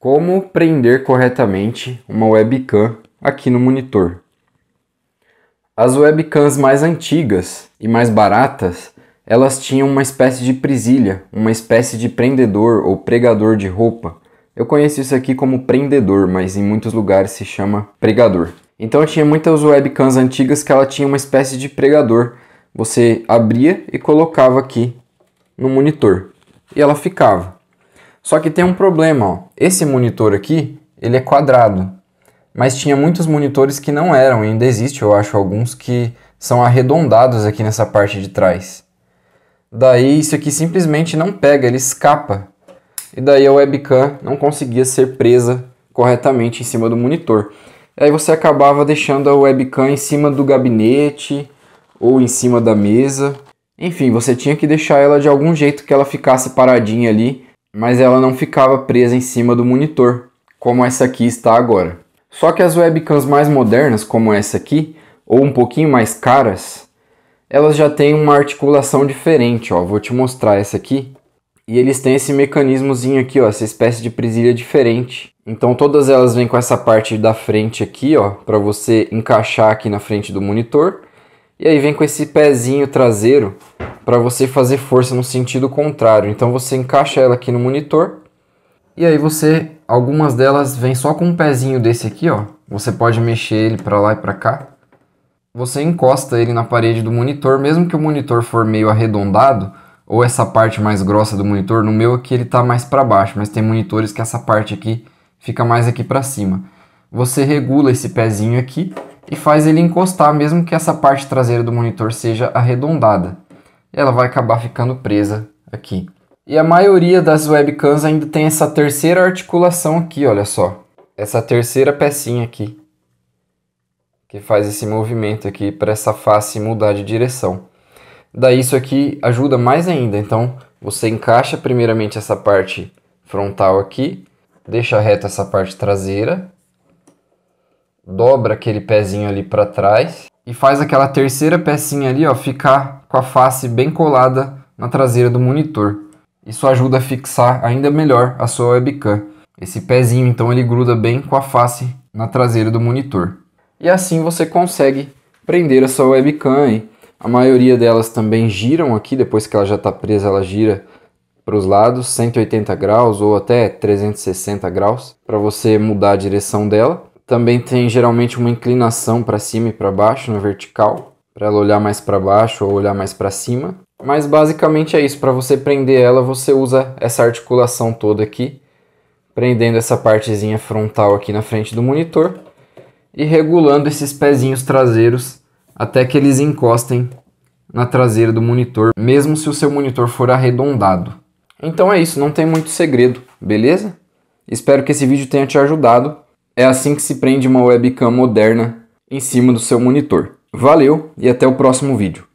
Como prender corretamente uma webcam aqui no monitor? As webcams mais antigas e mais baratas, elas tinham uma espécie de presilha, uma espécie de prendedor ou pregador de roupa. Eu conheço isso aqui como prendedor, mas em muitos lugares se chama pregador. Então tinha muitas webcams antigas que ela tinha uma espécie de pregador. Você abria e colocava aqui no monitor e ela ficava. Só que tem um problema, ó. Esse monitor aqui, ele é quadrado. Mas tinha muitos monitores que não eram, e ainda existe, eu acho, alguns que são arredondados aqui nessa parte de trás. Daí isso aqui simplesmente não pega, ele escapa. E daí a webcam não conseguia ser presa corretamente em cima do monitor. E aí você acabava deixando a webcam em cima do gabinete ou em cima da mesa. Enfim, você tinha que deixar ela de algum jeito que ela ficasse paradinha ali mas ela não ficava presa em cima do monitor, como essa aqui está agora. Só que as webcams mais modernas, como essa aqui, ou um pouquinho mais caras, elas já têm uma articulação diferente, ó. Vou te mostrar essa aqui. E eles têm esse mecanismozinho aqui, ó, essa espécie de presilha diferente. Então todas elas vêm com essa parte da frente aqui, ó, para você encaixar aqui na frente do monitor. E aí vem com esse pezinho traseiro para você fazer força no sentido contrário. Então você encaixa ela aqui no monitor e aí você, algumas delas vêm só com um pezinho desse aqui, ó. Você pode mexer ele para lá e para cá. Você encosta ele na parede do monitor, mesmo que o monitor for meio arredondado, ou essa parte mais grossa do monitor, no meu aqui ele está mais para baixo, mas tem monitores que essa parte aqui fica mais aqui para cima. Você regula esse pezinho aqui e faz ele encostar, mesmo que essa parte traseira do monitor seja arredondada ela vai acabar ficando presa aqui. E a maioria das webcams ainda tem essa terceira articulação aqui, olha só. Essa terceira pecinha aqui. Que faz esse movimento aqui para essa face mudar de direção. Daí isso aqui ajuda mais ainda. Então você encaixa primeiramente essa parte frontal aqui. Deixa reta essa parte traseira. Dobra aquele pezinho ali para trás e faz aquela terceira pecinha ali, ó, ficar com a face bem colada na traseira do monitor. Isso ajuda a fixar ainda melhor a sua webcam. Esse pezinho então ele gruda bem com a face na traseira do monitor. E assim você consegue prender a sua webcam. A maioria delas também giram aqui, depois que ela já está presa, ela gira para os lados, 180 graus ou até 360 graus, para você mudar a direção dela. Também tem geralmente uma inclinação para cima e para baixo, na vertical, para ela olhar mais para baixo ou olhar mais para cima. Mas basicamente é isso, para você prender ela, você usa essa articulação toda aqui, prendendo essa partezinha frontal aqui na frente do monitor e regulando esses pezinhos traseiros até que eles encostem na traseira do monitor, mesmo se o seu monitor for arredondado. Então é isso, não tem muito segredo, beleza? Espero que esse vídeo tenha te ajudado. É assim que se prende uma webcam moderna em cima do seu monitor. Valeu e até o próximo vídeo.